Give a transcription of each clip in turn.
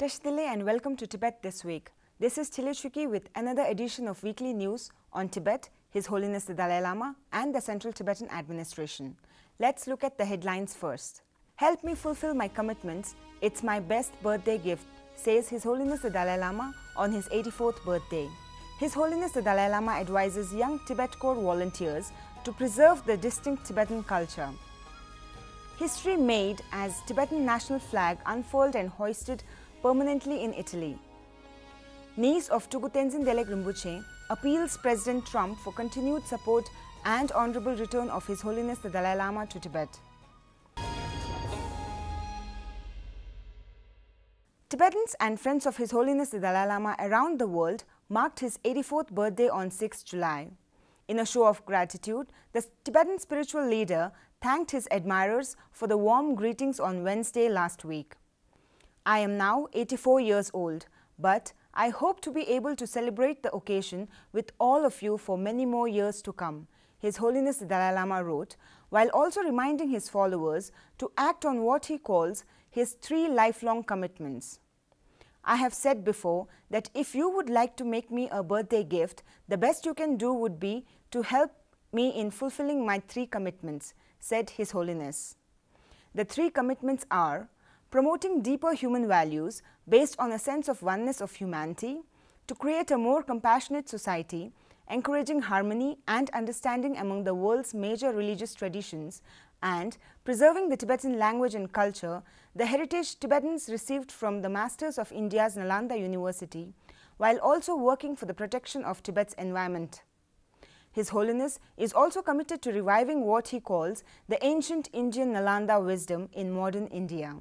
Nareshidile and welcome to Tibet This Week. This is Chilishuki with another edition of weekly news on Tibet, His Holiness the Dalai Lama and the Central Tibetan Administration. Let's look at the headlines first. Help me fulfill my commitments. It's my best birthday gift, says His Holiness the Dalai Lama on his 84th birthday. His Holiness the Dalai Lama advises young Tibet Corps volunteers to preserve the distinct Tibetan culture. History made as Tibetan national flag unfurled and hoisted permanently in Italy. Niece of Tulku Tenzin Delek Rinpoche appeals President Trump for continued support and honorable return of His Holiness the Dalai Lama to Tibet. Tibetans and friends of His Holiness the Dalai Lama around the world marked his 84th birthday on 6 July. In a show of gratitude, the Tibetan spiritual leader thanked his admirers for the warm greetings on Wednesday last week. I am now 84 years old, but I hope to be able to celebrate the occasion with all of you for many more years to come, His Holiness the Dalai Lama wrote, while also reminding his followers to act on what he calls his three lifelong commitments. I have said before that if you would like to make me a birthday gift, the best you can do would be to help me in fulfilling my three commitments, said His Holiness. The three commitments are promoting deeper human values based on a sense of oneness of humanity, to create a more compassionate society, encouraging harmony and understanding among the world's major religious traditions, and preserving the Tibetan language and culture, the heritage Tibetans received from the masters of India's Nalanda University, while also working for the protection of Tibet's environment. His Holiness is also committed to reviving what he calls the ancient Indian Nalanda wisdom in modern India.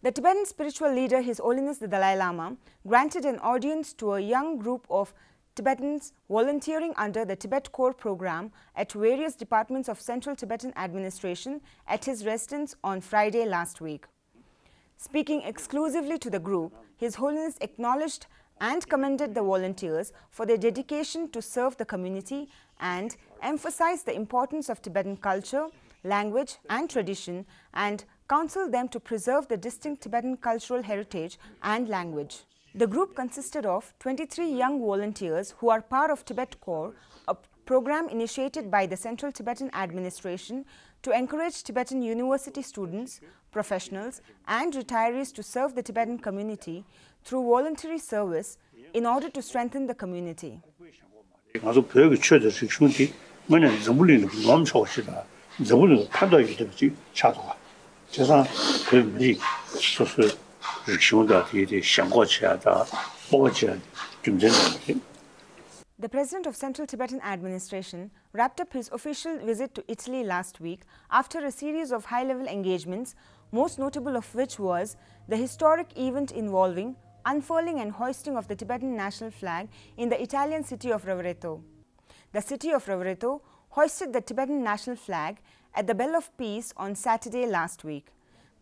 The Tibetan spiritual leader, His Holiness the Dalai Lama, granted an audience to a young group of Tibetans volunteering under the Tibet Corps program at various departments of Central Tibetan Administration at his residence on Friday last week. Speaking exclusively to the group, His Holiness acknowledged and commended the volunteers for their dedication to serve the community and emphasized the importance of Tibetan culture, language and tradition and counseled them to preserve the distinct Tibetan cultural heritage and language. The group consisted of 23 young volunteers who are part of Tibet Corps, a program initiated by the Central Tibetan Administration to encourage Tibetan university students, professionals and retirees to serve the Tibetan community through voluntary service in order to strengthen the community. The president of Central Tibetan Administration wrapped up his official visit to Italy last week after a series of high-level engagements, most notable of which was the historic event involving unfurling and hoisting of the Tibetan national flag in the Italian city of Rovereto. The city of Rovereto hoisted the Tibetan national flag at the Bell of Peace on Saturday last week.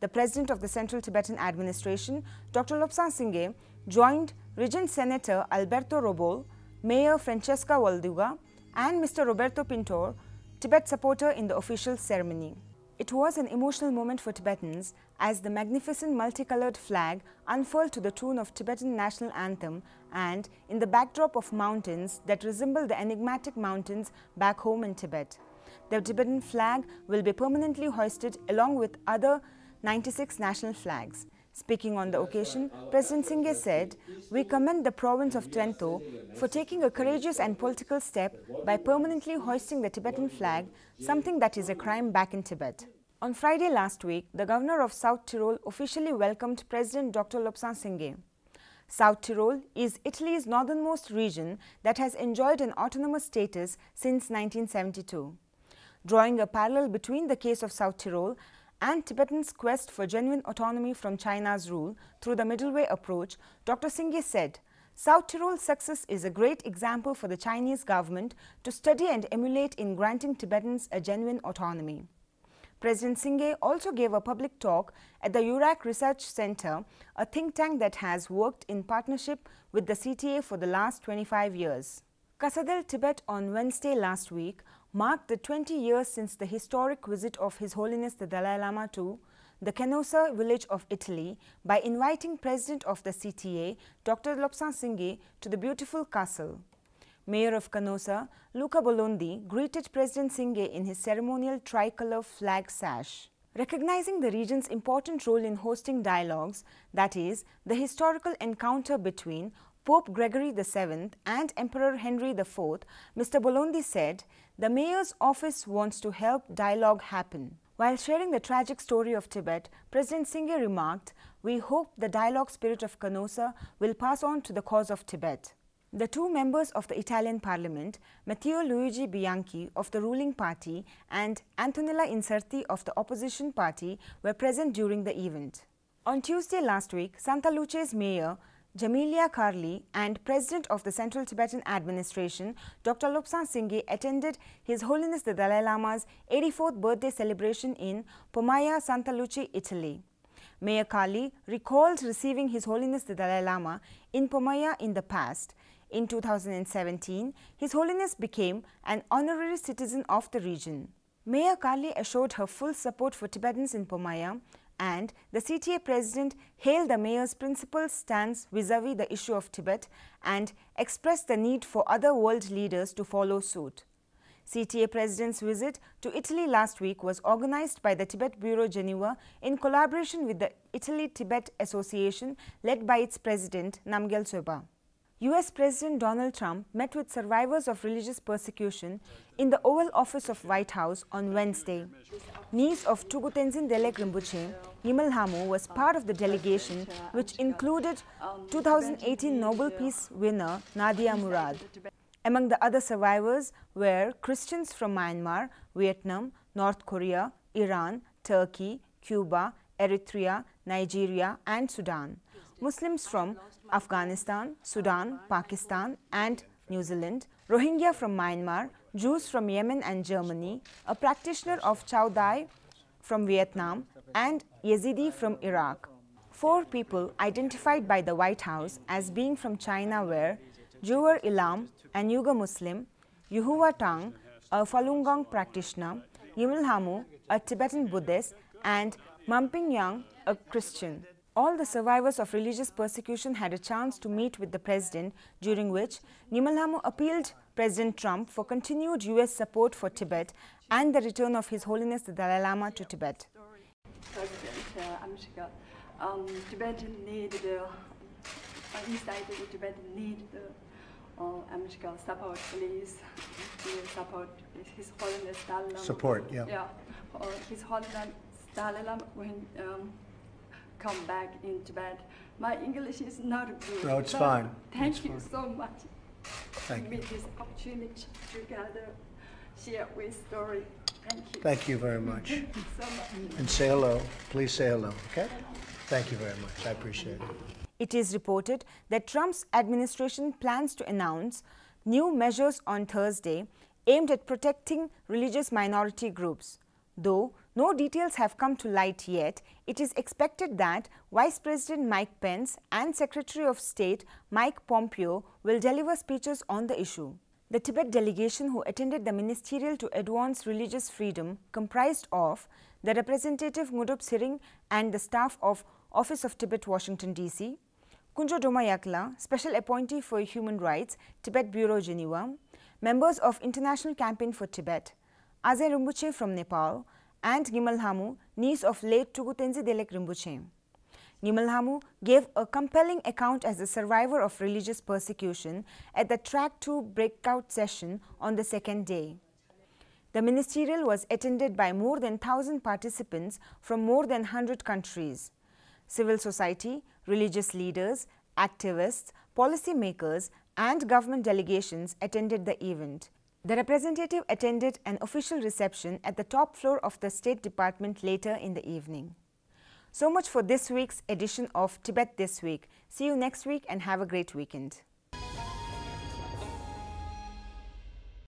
The President of the Central Tibetan Administration, Dr. Lobsang Sangay, joined Regent Senator Alberto Robol, Mayor Francesca Valduga, and Mr. Roberto Pintor, Tibet supporter in the official ceremony. It was an emotional moment for Tibetans as the magnificent multicolored flag unfurled to the tune of Tibetan national anthem and in the backdrop of mountains that resemble the enigmatic mountains back home in Tibet. The Tibetan flag will be permanently hoisted along with other 96 national flags. Speaking on the occasion, President Singh said, We commend the province of Trento for taking a courageous and political step by permanently hoisting the Tibetan flag, something that is a crime back in Tibet. On Friday last week, the governor of South Tyrol officially welcomed President Dr. Lobsang Sangay. South Tyrol is Italy's northernmost region that has enjoyed an autonomous status since 1972. Drawing a parallel between the case of South Tyrol and Tibetans' quest for genuine autonomy from China's rule through the middle way approach, Dr. Sangay said, South Tyrol's success is a great example for the Chinese government to study and emulate in granting Tibetans a genuine autonomy. President Sangay also gave a public talk at the EURAC Research Center, a think tank that has worked in partnership with the CTA for the last 25 years. Casa del, Tibet on Wednesday last week marked the 20 years since the historic visit of His Holiness the Dalai Lama to the Canossa village of Italy by inviting President of the CTA, Dr. Lobsang Sangay, to the beautiful castle. Mayor of Canossa, Luca Bolondi, greeted President Sangay in his ceremonial tricolor flag sash. Recognizing the region's important role in hosting dialogues, that is, the historical encounter between Pope Gregory VII and Emperor Henry IV, Mr. Bolondi said, the mayor's office wants to help dialogue happen. While sharing the tragic story of Tibet, President Sangay remarked, We hope the dialogue spirit of Canossa will pass on to the cause of Tibet. The two members of the Italian parliament, Matteo Luigi Bianchi of the ruling party and Antonella Incerti of the opposition party, were present during the event. On Tuesday last week, Santa Luce's mayor, Giamila Carli and President of the Central Tibetan Administration, Dr. Lobsang Sangay, attended His Holiness the Dalai Lama's 84th birthday celebration in Pomaia, Santa Luce, Italy. Mayor Carli recalled receiving His Holiness the Dalai Lama in Pomaia in the past. In 2017, His Holiness became an honorary citizen of the region. Mayor Carli assured her full support for Tibetans in Pomaia and the CTA president hailed the mayor's principled stance vis-a-vis -vis the issue of Tibet and expressed the need for other world leaders to follow suit. CTA president's visit to Italy last week was organized by the Tibet Bureau Geneva in collaboration with the Italy-Tibet Association led by its president Namgyal Soba. US President Donald Trump met with survivors of religious persecution in the Oval Office of White House on Wednesday. Niece of Tulku Tenzin Delek Rinpoche, Nyima Lhamo was part of the delegation which included 2018 Nobel Peace winner Nadia Murad. Among the other survivors were Christians from Myanmar, Vietnam, North Korea, Iran, Turkey, Cuba, Eritrea, Nigeria and Sudan. Muslims from Afghanistan, Sudan, Pakistan and New Zealand, Rohingya from Myanmar, Jews from Yemen and Germany, a practitioner of Cao Dai from Vietnam and Yazidi from Iraq. Four people identified by the White House as being from China were Jewher Ilham, an Uyghur Muslim, Yuhua Tang, a Falun Gong practitioner, Nyima Lhamo, a Tibetan Buddhist, and Mamping Yang, a Christian. All the survivors of religious persecution had a chance to meet with the president, during which Nyima Lhamo appealed President Trump for continued U.S. support for Tibet and the return of His Holiness the Dalai Lama to Tibet. President uh, um, Tibet need the uh, inside the Tibet need the uh, support, please. support His Holiness Dalai Lama. Support, yeah. Yeah, uh, His Holiness Dalai Lama when. Um, come back in Tibet. My English is not good. No, it's fine. Thank It's you fine. so much. Thank you. With this opportunity to gather, share with story. Thank you. Thank you very much. Thank you so much. And say hello. Please say hello, okay? Thank you very much. I appreciate it. It is reported that Trump's administration plans to announce new measures on Thursday aimed at protecting religious minority groups. Though no details have come to light yet, it is expected that Vice President Mike Pence and Secretary of State Mike Pompeo will deliver speeches on the issue. The Tibet delegation who attended the Ministerial to Advance Religious Freedom comprised of the representative Ngodup Tsering and the staff of Office of Tibet, Washington, D.C., Kunjo Domayakla, Special Appointee for Human Rights, Tibet Bureau, Geneva, members of International Campaign for Tibet, Aze Rinpoche from Nepal, and Nyima Lhamo, niece of late Tulku Tenzin Delek Rinpoche. Nyima Lhamo gave a compelling account as a survivor of religious persecution at the Track 2 breakout session on the second day. The ministerial was attended by more than 1,000 participants from more than 100 countries. Civil society, religious leaders, activists, policymakers and government delegations attended the event. The representative attended an official reception at the top floor of the State Department later in the evening. So much for this week's edition of Tibet This Week. See you next week and have a great weekend.